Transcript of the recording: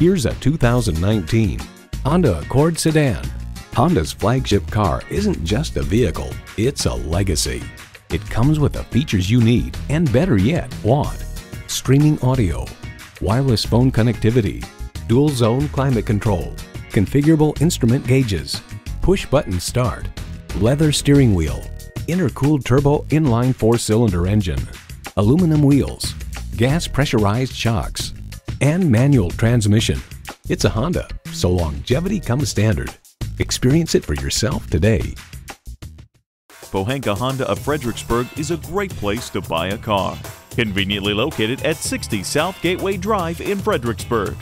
Here's a 2019 Honda Accord Sedan. Honda's flagship car isn't just a vehicle, it's a legacy. It comes with the features you need and better yet, want. Streaming audio, wireless phone connectivity, dual zone climate control, configurable instrument gauges, push button start, leather steering wheel, intercooled turbo inline four-cylinder engine, aluminum wheels, gas pressurized shocks, and manual transmission. It's a Honda, so longevity comes standard. Experience it for yourself today. Pohanka Honda of Fredericksburg is a great place to buy a car. Conveniently located at 60 South Gateway Drive in Fredericksburg.